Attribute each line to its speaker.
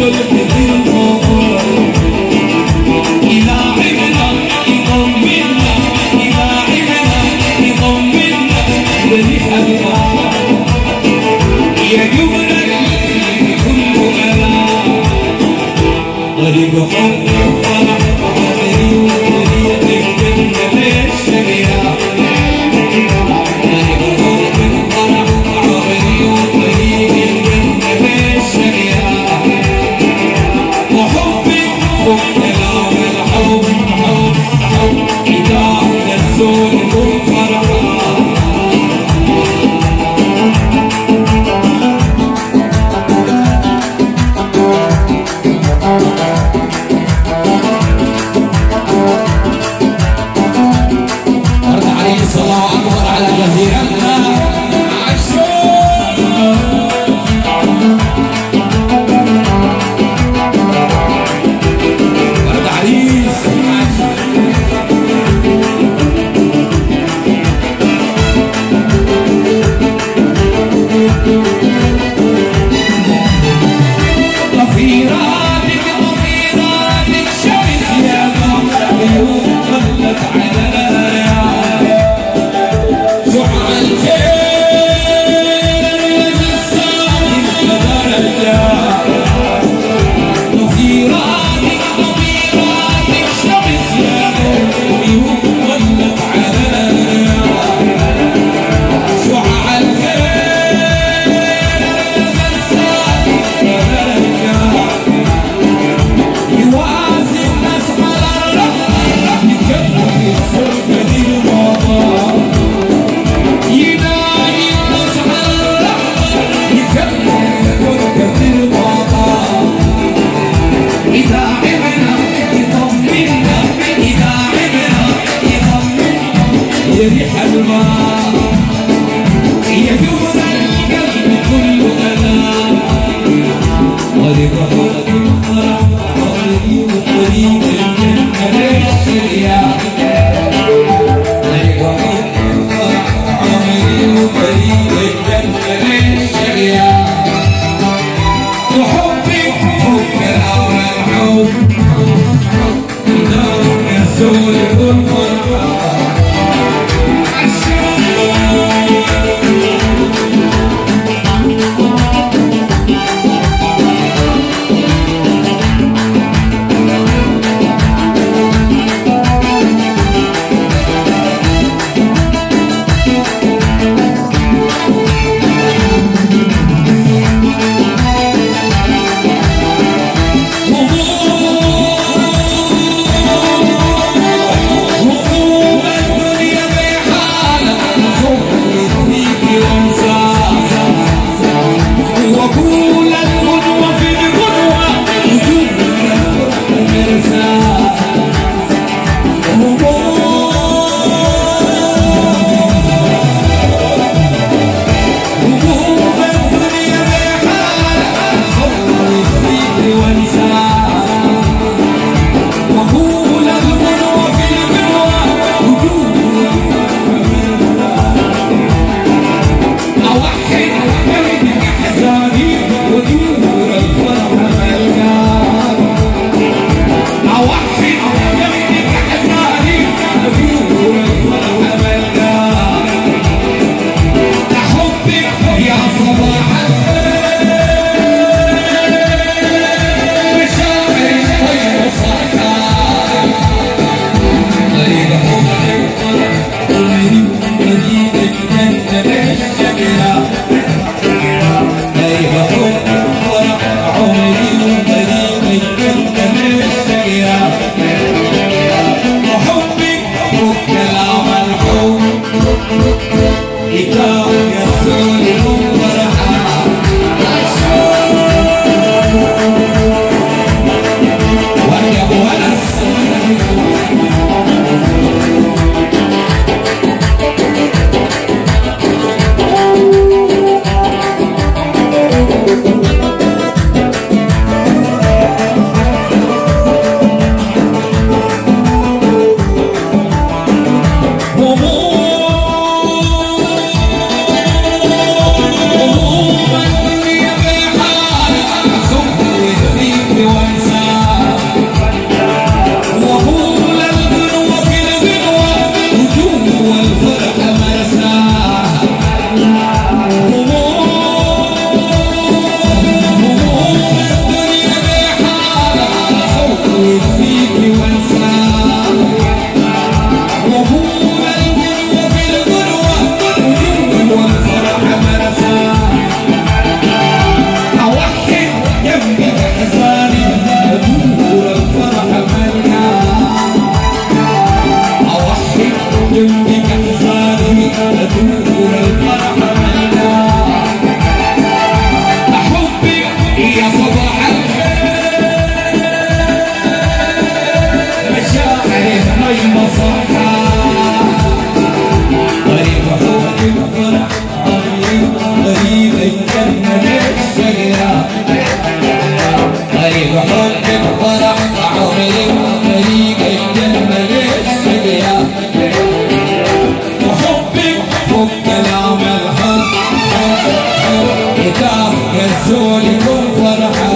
Speaker 1: desde el principio. Thank جريح الماء يدور القلب كل أمان ولبهار المطرح قريب قريب من أمان الشريعة ولبهار المطرح قريب قريب من أمان الشريعة وحبك حب الأول حب دار السوري والفرحة Então, minha filha ليلى غريب حب بفرح عمري وعمري قدم ماليش بديا كلام الحب كتاب غزولي كل فرحه